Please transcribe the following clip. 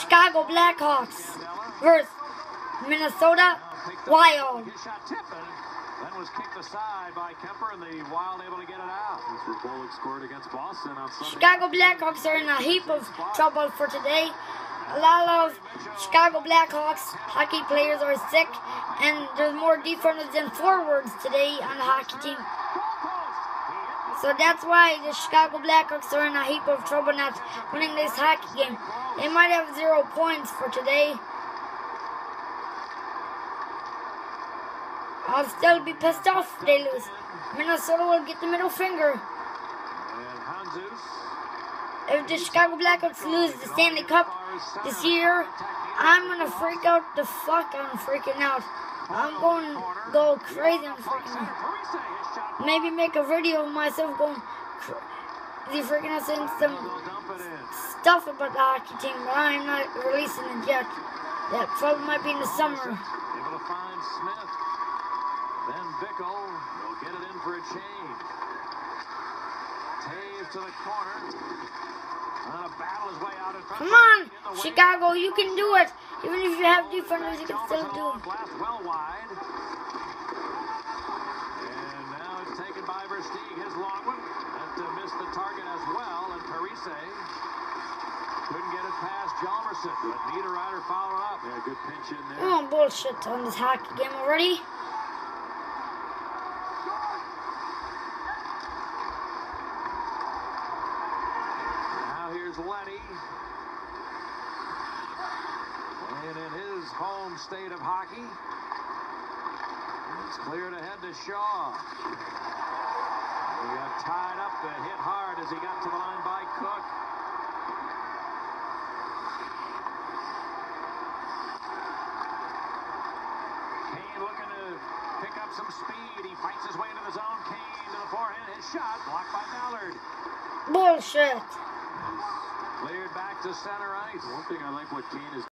Chicago Blackhawks versus Minnesota Wild. His shot tipped and was kicked aside by Kuemper and the Wild able to get it out. Where Bullock scored against Boston on Sunday. Chicago Blackhawks are in a heap of trouble for today. A lot of Chicago Blackhawks hockey players are sick, and there's more defenders than forwards today on the hockey team. So that's why the Chicago Blackhawks are in a heap of trouble not winning this hockey game. They might have zero points for today. I'll still be pissed off if they lose. Minnesota will get the middle finger. If the Chicago Blackhawks lose the Stanley Cup this year, I'm gonna freak out the fuck. I'm freaking out. I'm going to go crazy. I'm freaking out. Parise, his shot. Maybe make a video of myself going cr- the freaking out saying some They'll dump it in. stuff about the hockey team, but I'm not releasing it yet. That probably might be in the summer. Able to find Smith. Then Bickell will get it in for a change. Toews to the corner. On a battle his way out in front. Come on. Chicago, you can do it. Even if you have defenders, you can still do it. Well wide. And now it's taken by Versteeg, his long one. That uh, missed the target as well. And Parise couldn't get it past Hjalmarsson. But Niederreiter followed up. Yeah, good pinch in there. Oh, bullshit on this hockey game already. Now here's Leddy. Playing in his state of hockey. It's cleared ahead to Shaw. He got tied up and hit hard as he got to the line by Cooke. Kane looking to pick up some speed. He fights his way into the zone. Kane to the forehand. His shot blocked by Ballard. Bullshit. Cleared back to center ice. One thing I like what Kane is